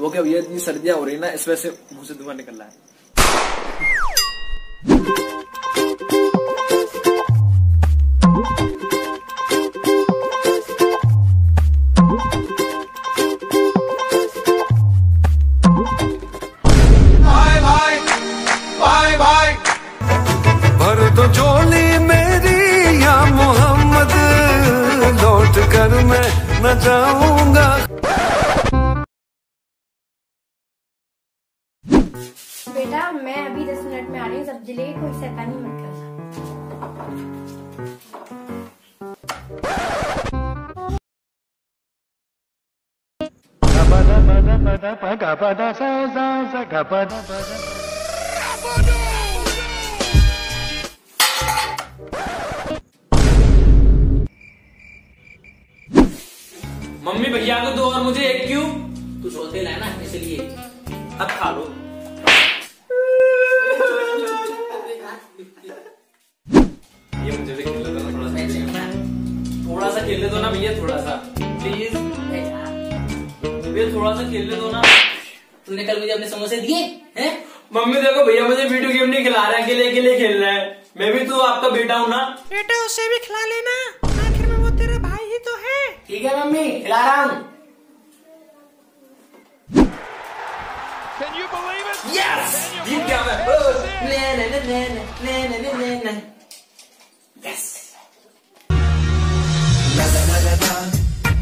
वो क्या भैया इतनी सर्दियाँ हो रही ना, इस वजह से मुँह से धुआँ निकल रहा है। दो झोली मेरी मैं जाऊँगा। बेटा, मैं अभी दस मिनट में आ रही हूँ सब्ज़ी लेके कोई शैतानी मत मम्मी, भैया को दो और मुझे एक क्यों? तू सोते लाया ना इसलिए। अब खा लो। सा प्लीज़ भैया थोड़ा सा खेलने दो ना। तूने कल मुझे अपने समोसे दिए? हैं? मम्मी देखो भैया मुझे वीडियो गेम नहीं खिला रहा है अकेले अकेले खेल रहा है। मैं भी तो आपका बेटा हूँ ना। बेटा उसे भी खिला लेना। आखिर में वो तेरा भाई ही तो है। ठीक है मम्मी खिला रहा हूँ। यस जीत गया मैं। ले ले ले ले ले।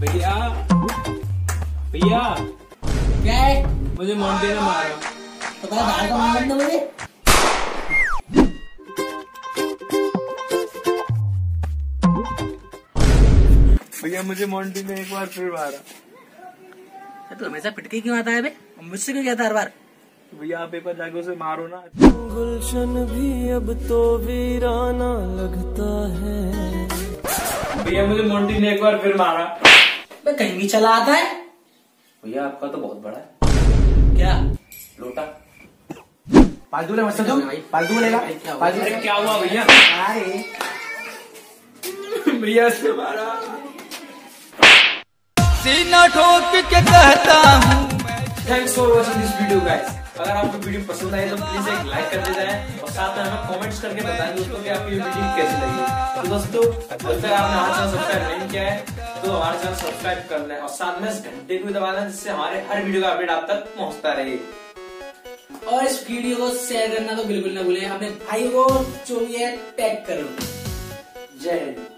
भैया भैया क्या है मुझे मोंटी ने मारा तो पता दाल का मांगन दो मुझे भैया मुझे मोंटी ने एक बार फिर मारा तो हमेशा पिटके क्यों आता है बे? मुझसे क्यों कहता हर बार? भैया आप बार जाके उसे मारो ना। गुलशन भी अब तो वीराना लगता है। भैया मुझे मोंटी ने एक बार फिर मारा। बे कहीं भी चला आता है। भैया आपका तो बहुत बड़ा है। क्या? लोटा। पालतू ले मत तुम फालतू बोलेगा? फालतू अरे क्या हुआ भैया? अरे। भैया से मारा। सीना ठोक के कहता हूँ। Thanks for watching this video guys अगर आपको वीडियो पसंद आई तो प्लीज़ एक लाइक कर देना है और साथ में हमें कमेंट्स करके बताएँ दोस्तों कि आपको ये वीडियो कैसी लगी। तो दोस्तों अगर तक आपने हमारा चैनल सब्सक्राइब नहीं किया है तो हमारा चैनल सब्सक्राइब कर लें और साथ में इस घंटे को दबा दें जिससे हमारे हर वीडियो का अपडेट आप तक पहुँचता रहे। और इस वीडियो को शेयर करना तो बिल्कुल ना भूलें। अपने भाई को जो भी है टैग करो जय हिंद।